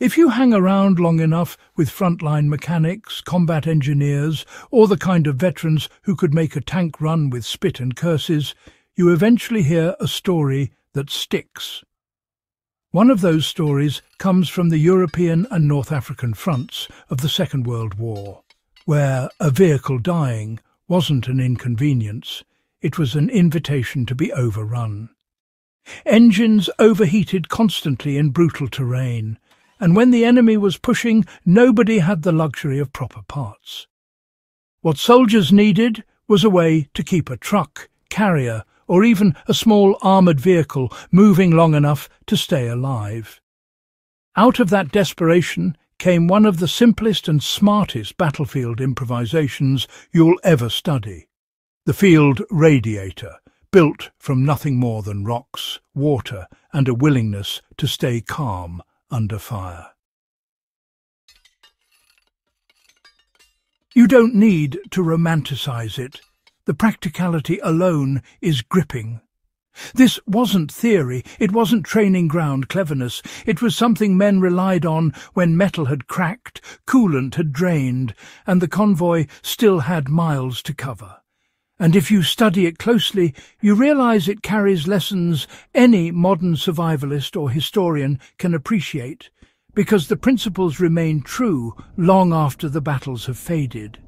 If you hang around long enough with frontline mechanics, combat engineers, or the kind of veterans who could make a tank run with spit and curses, you eventually hear a story that sticks. One of those stories comes from the European and North African fronts of the Second World War, where a vehicle dying wasn't an inconvenience, it was an invitation to be overrun. Engines overheated constantly in brutal terrain, and when the enemy was pushing, nobody had the luxury of proper parts. What soldiers needed was a way to keep a truck, carrier, or even a small armoured vehicle moving long enough to stay alive. Out of that desperation came one of the simplest and smartest battlefield improvisations you'll ever study. The field radiator, built from nothing more than rocks, water and a willingness to stay calm under fire. You don't need to romanticize it. The practicality alone is gripping. This wasn't theory, it wasn't training ground cleverness, it was something men relied on when metal had cracked, coolant had drained, and the convoy still had miles to cover. And if you study it closely, you realize it carries lessons any modern survivalist or historian can appreciate, because the principles remain true long after the battles have faded.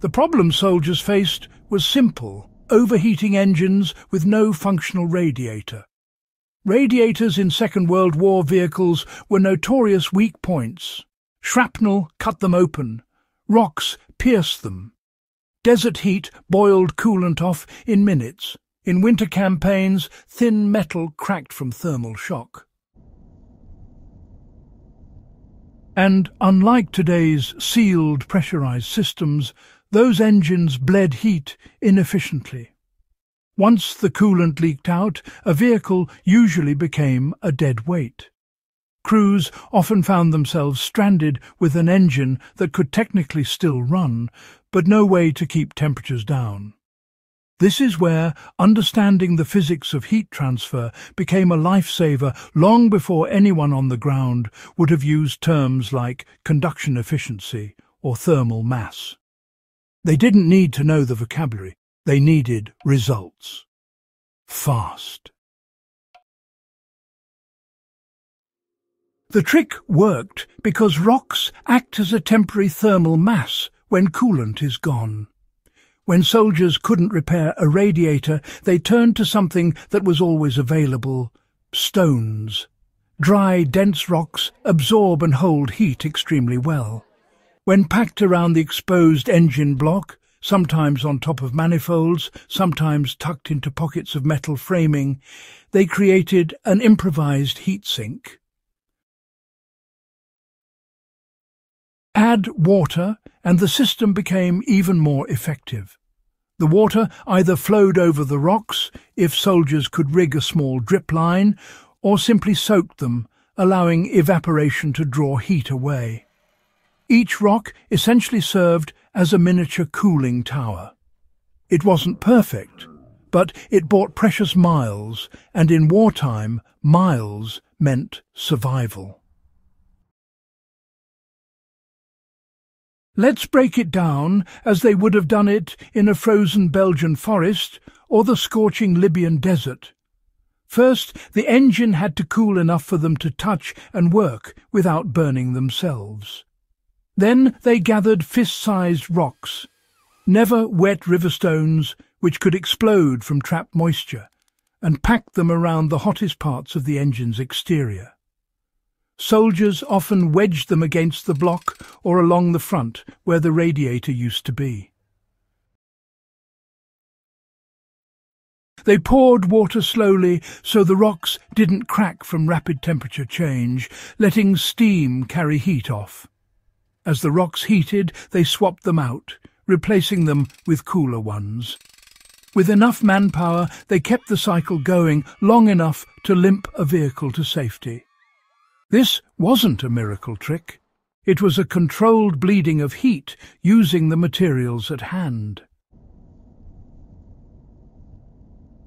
The problem soldiers faced was simple, overheating engines with no functional radiator. Radiators in Second World War vehicles were notorious weak points. Shrapnel cut them open, Rocks pierced them. Desert heat boiled coolant off in minutes. In winter campaigns, thin metal cracked from thermal shock. And unlike today's sealed pressurized systems, those engines bled heat inefficiently. Once the coolant leaked out, a vehicle usually became a dead weight. Crews often found themselves stranded with an engine that could technically still run, but no way to keep temperatures down. This is where understanding the physics of heat transfer became a lifesaver long before anyone on the ground would have used terms like conduction efficiency or thermal mass. They didn't need to know the vocabulary, they needed results. Fast. The trick worked because rocks act as a temporary thermal mass when coolant is gone. When soldiers couldn't repair a radiator, they turned to something that was always available, stones. Dry, dense rocks absorb and hold heat extremely well. When packed around the exposed engine block, sometimes on top of manifolds, sometimes tucked into pockets of metal framing, they created an improvised heat sink. Add water and the system became even more effective. The water either flowed over the rocks, if soldiers could rig a small drip line, or simply soaked them, allowing evaporation to draw heat away. Each rock essentially served as a miniature cooling tower. It wasn't perfect, but it bought precious miles, and in wartime, miles meant survival. Let's break it down as they would have done it in a frozen Belgian forest or the scorching Libyan desert. First, the engine had to cool enough for them to touch and work without burning themselves. Then they gathered fist-sized rocks, never wet river stones which could explode from trapped moisture, and packed them around the hottest parts of the engine's exterior. Soldiers often wedged them against the block or along the front where the radiator used to be. They poured water slowly so the rocks didn't crack from rapid temperature change, letting steam carry heat off. As the rocks heated, they swapped them out, replacing them with cooler ones. With enough manpower, they kept the cycle going long enough to limp a vehicle to safety. This wasn't a miracle trick. It was a controlled bleeding of heat using the materials at hand.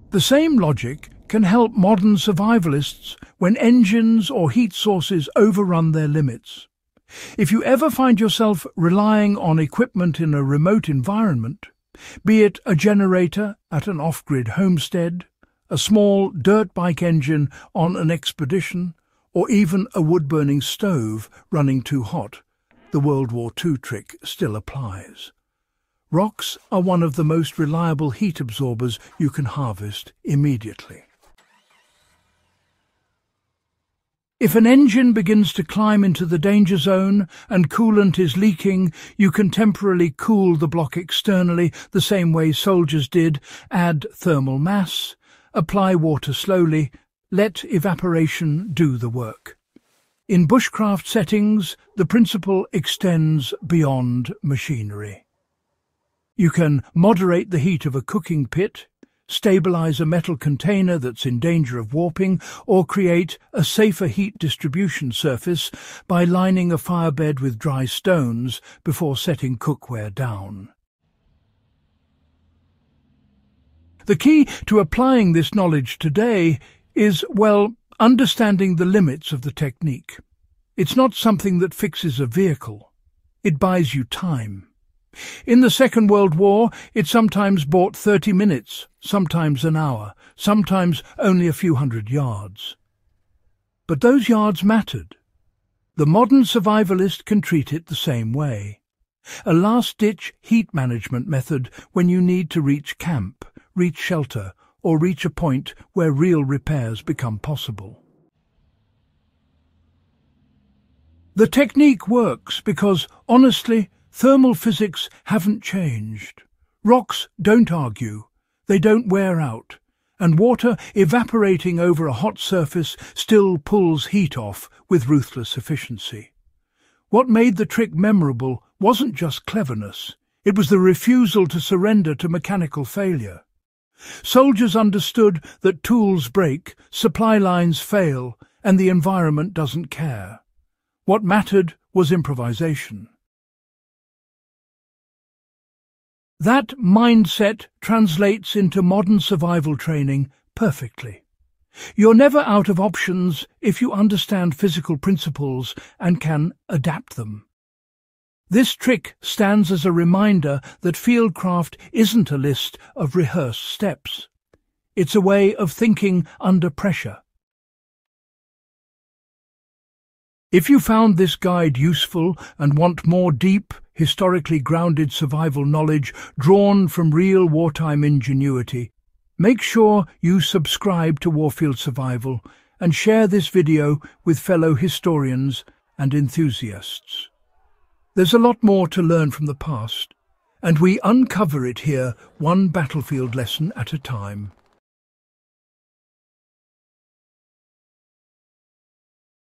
The same logic can help modern survivalists when engines or heat sources overrun their limits. If you ever find yourself relying on equipment in a remote environment, be it a generator at an off-grid homestead, a small dirt bike engine on an expedition, or even a wood-burning stove running too hot, the World War II trick still applies. Rocks are one of the most reliable heat absorbers you can harvest immediately. If an engine begins to climb into the danger zone and coolant is leaking, you can temporarily cool the block externally the same way soldiers did, add thermal mass, apply water slowly, let evaporation do the work. In bushcraft settings, the principle extends beyond machinery. You can moderate the heat of a cooking pit, stabilize a metal container that's in danger of warping, or create a safer heat distribution surface by lining a firebed with dry stones before setting cookware down. The key to applying this knowledge today is, well, understanding the limits of the technique. It's not something that fixes a vehicle. It buys you time. In the Second World War, it sometimes bought 30 minutes, sometimes an hour, sometimes only a few hundred yards. But those yards mattered. The modern survivalist can treat it the same way. A last-ditch heat management method when you need to reach camp, reach shelter, or reach a point where real repairs become possible. The technique works because, honestly, Thermal physics haven't changed. Rocks don't argue, they don't wear out, and water evaporating over a hot surface still pulls heat off with ruthless efficiency. What made the trick memorable wasn't just cleverness, it was the refusal to surrender to mechanical failure. Soldiers understood that tools break, supply lines fail, and the environment doesn't care. What mattered was improvisation. That mindset translates into modern survival training perfectly. You're never out of options if you understand physical principles and can adapt them. This trick stands as a reminder that fieldcraft isn't a list of rehearsed steps. It's a way of thinking under pressure. If you found this guide useful and want more deep, historically grounded survival knowledge drawn from real wartime ingenuity, make sure you subscribe to Warfield Survival and share this video with fellow historians and enthusiasts. There's a lot more to learn from the past, and we uncover it here one battlefield lesson at a time.